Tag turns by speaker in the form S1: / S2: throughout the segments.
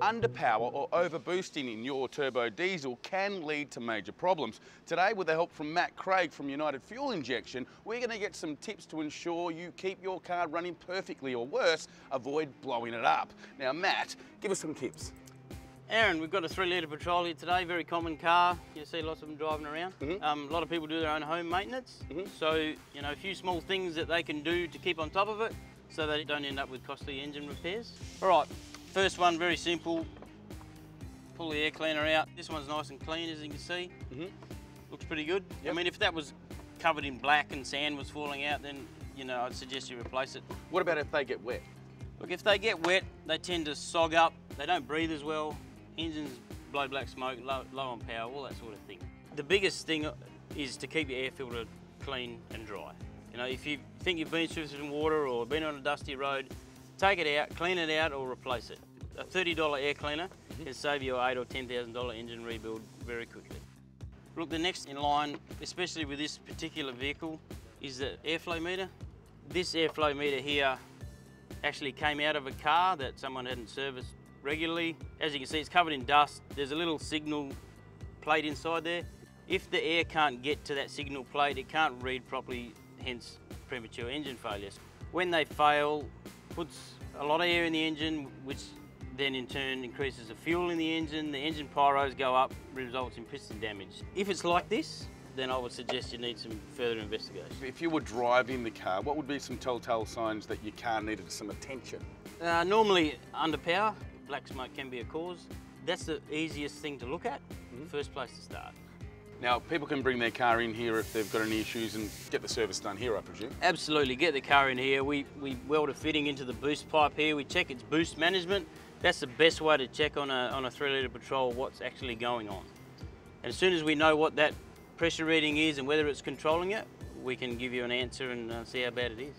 S1: Underpower or overboosting in your turbo diesel can lead to major problems. Today, with the help from Matt Craig from United Fuel Injection, we're going to get some tips to ensure you keep your car running perfectly or worse, avoid blowing it up. Now, Matt, give us some tips.
S2: Aaron, we've got a three litre patrol here today, very common car. You see lots of them driving around.
S1: Mm -hmm.
S2: um, a lot of people do their own home maintenance. Mm -hmm. So, you know, a few small things that they can do to keep on top of it so they don't end up with costly engine repairs. All right, first one, very simple. Pull the air cleaner out. This one's nice and clean, as you can see. Mm -hmm. Looks pretty good. Yep. I mean, if that was covered in black and sand was falling out, then, you know, I'd suggest you replace it.
S1: What about if they get wet?
S2: Look, if they get wet, they tend to sog up. They don't breathe as well. Engines blow black smoke, low, low on power, all that sort of thing. The biggest thing is to keep your air filter clean and dry. You know, if you think you've been through some water or been on a dusty road, take it out, clean it out or replace it. A $30 air cleaner mm-hmm. can save you eight or $10,000 engine rebuild very quickly. Look, the next in line, especially with this particular vehicle, is the airflow meter. This airflow meter here actually came out of a car that someone hadn't serviced regularly. As you can see, it's covered in dust. There's a little signal plate inside there. If the air can't get to that signal plate, it can't read properly, hence premature engine failures. When they fail, puts a lot of air in the engine, which then in turn increases the fuel in the engine, the engine pyros go up, results in piston damage. If it's like this, then I would suggest you need some further investigation.
S1: If you were driving the car, what would be some telltale signs that your car needed some attention?
S2: Uh, normally under power, black smoke can be a cause. That's the easiest thing to look at, mm -hmm. first place to start.
S1: Now, people can bring their car in here if they've got any issues and get the service done here, I presume?
S2: Absolutely, get the car in here. We, we weld a fitting into the boost pipe here. We check its boost management. That's the best way to check on a, on a three litre patrol what's actually going on. And as soon as we know what that pressure reading is and whether it's controlling it, we can give you an answer and uh, see how bad it is.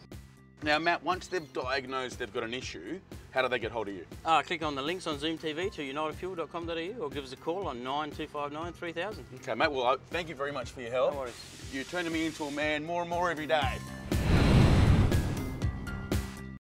S1: Now, Matt, once they've diagnosed they've got an issue, how do they get hold of you?
S2: Uh, click on the links on Zoom TV to unitedfuel.com.au or give us a call on 9259 3000.
S1: Okay, mate. Well, thank you very much for your help.
S2: No worries.
S1: You're turning me into a man more and more every day.